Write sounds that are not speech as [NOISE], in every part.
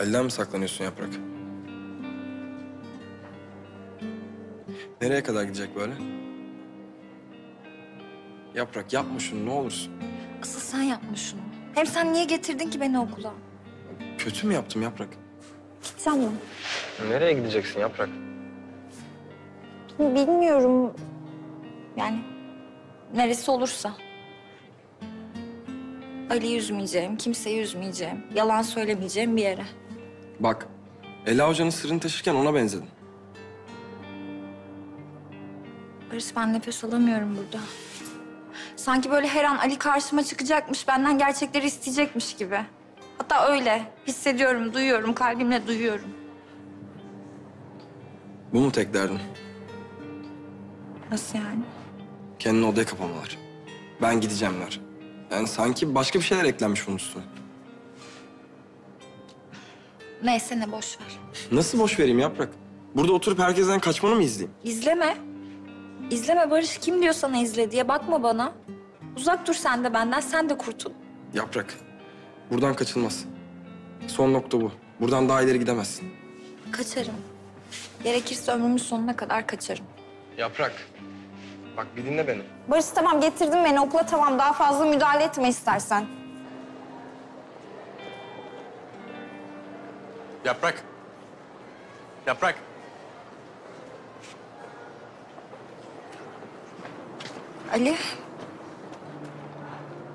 Ali'den mi saklanıyorsun Yaprak? Nereye kadar gidecek böyle? Yaprak yapma şunu ne olursun. Asıl sen yapma şunu. Hem sen niye getirdin ki beni okula? Kötü mü yaptım Yaprak? Gideceğim ben. Nereye gideceksin Yaprak? Bilmiyorum. Yani neresi olursa. Ali'yi üzmeyeceğim, kimseyi üzmeyeceğim. Yalan söylemeyeceğim bir yere. Bak, Ela Hoca'nın sırrını taşırken ona benzedin. Barış ben nefes alamıyorum burada. Sanki böyle her an Ali karşıma çıkacakmış, benden gerçekleri isteyecekmiş gibi. Hatta öyle. Hissediyorum, duyuyorum, kalbimle duyuyorum. Bu mu tek derdin? Nasıl yani? Kendini odaya kapamalar. Ben gideceğimler. Yani sanki başka bir şeyler eklenmiş bunun üstüne. Neyse ne boş ver. Nasıl boş vereyim Yaprak? Burada oturup herkesten kaçmanı mı izleyeyim? İzleme. İzleme Barış. Kim diyor sana izle diye. Bakma bana. Uzak dur sen de benden. Sen de kurtul. Yaprak, buradan kaçılmaz. Son nokta bu. Buradan daha ileri gidemezsin. Kaçarım. Gerekirse ömrümün sonuna kadar kaçarım. Yaprak, bak bir dinle beni. Barış tamam getirdin beni okula tamam daha fazla müdahale etme istersen. Yaprak. Yaprak. Ali,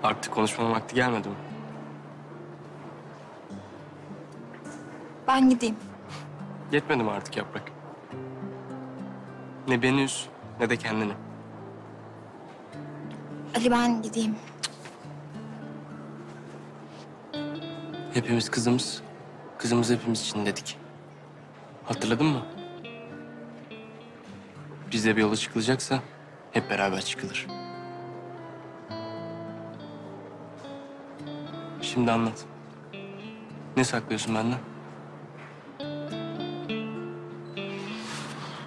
Artık konuşmanın vakti gelmedi mi? ben gideyim. Yetmedi mi artık Yaprak? Ne beni üz, ne de kendini. Ali ben gideyim. Hepimiz kızımız, kızımız hepimiz için dedik. Hatırladın mı? Bize bir yola çıkılacaksa hep beraber çıkılır. Şimdi anlat. Ne saklıyorsun benden?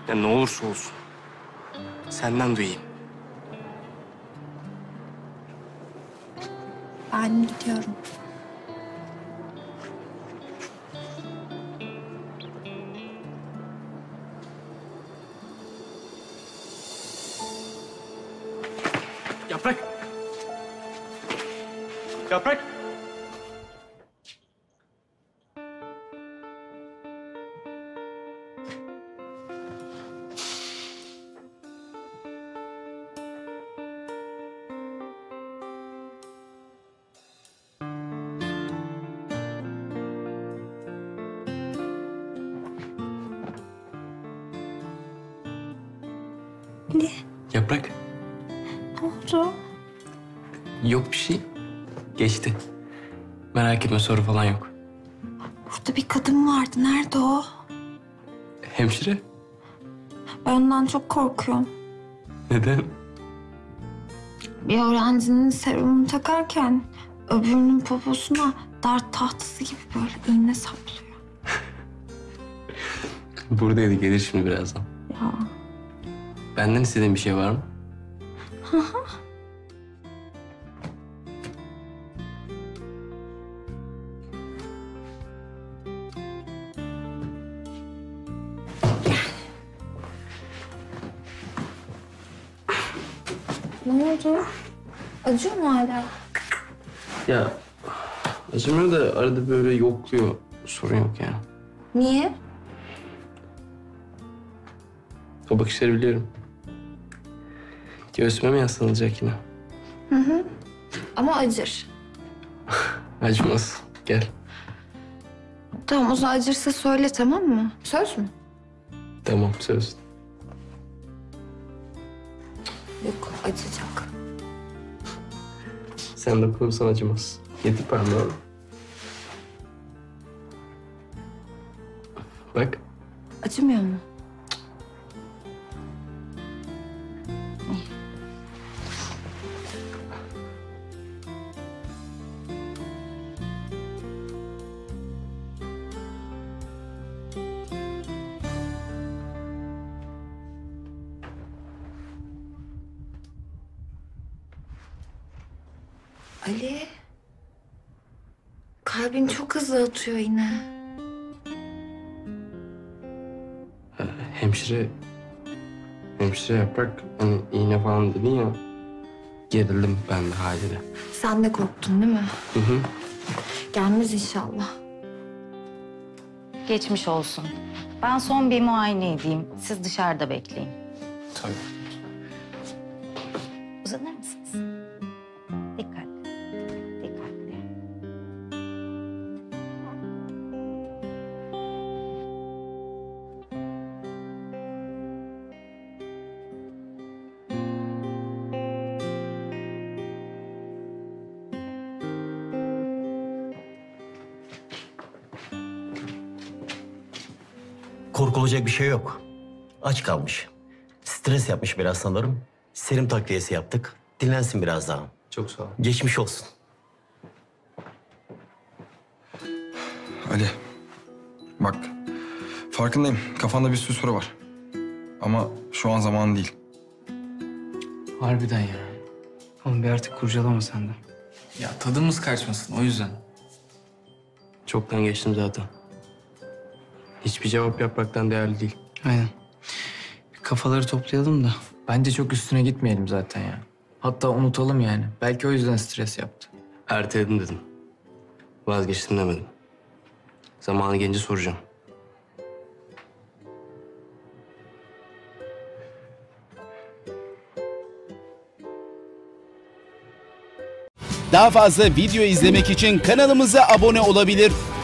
Ya ne olursa olsun. Senden duyayım. Ben gidiyorum. Yaprak! Yaprak! Ali, Yaprak! Ne oldu? Yok bir şey. Geçti. Merak etme soru falan yok. Burada bir kadın vardı. Nerede o? Hemşire? Ben ondan çok korkuyorum. Neden? Bir öğrencinin serumunu takarken öbürünün poposuna dart tahtası gibi böyle iğne saplıyor. [LAUGHS] Buradaydı gelir şimdi birazdan. Ya Benden istediğin bir şey var mı? Ne oldu? Acıyor mu hala? Ya acımıyor da arada böyle yokluyor. Sorun yok yani. Niye? O bakışları biliyorum. Göğsüme mi yaslanılacak yine? Ama acır. [LAUGHS] Acımaz. Gel. Tamam o zaman acırsa söyle tamam mı? Söz mü? Tamam söz. Yok acıyacak. Sen dokunursan acımaz. Yedi parmağını. Bak. Acımıyor mu? Ali. Kalbin çok hızlı atıyor yine. Hemşire... Hemşire yaprak hani iğne falan dedin ya... Gerildim ben de haliyle. Sen de korktun değil mi? Hı hı. Gelmez inşallah. Geçmiş olsun. Ben son bir muayene edeyim. Siz dışarıda bekleyin. Tabii. Korkulacak bir şey yok. Aç kalmış. Stres yapmış biraz sanırım. Serum takviyesi yaptık. Dinlensin biraz daha. Çok sağ ol. Geçmiş olsun. Ali. Bak. Farkındayım. Kafanda bir sürü soru var. Ama şu an zaman değil. Harbiden ya. Oğlum bir artık kurcalama sen de. Ya tadımız kaçmasın o yüzden. Çoktan geçtim zaten. Hiçbir cevap yapraktan değerli değil. Aynen. Bir kafaları toplayalım da. Bence çok üstüne gitmeyelim zaten ya. Hatta unutalım yani. Belki o yüzden stres yaptı. Erteledim dedim. Vazgeçtim demedim. Zamanı gelince soracağım. Daha fazla video izlemek için kanalımıza abone olabilir.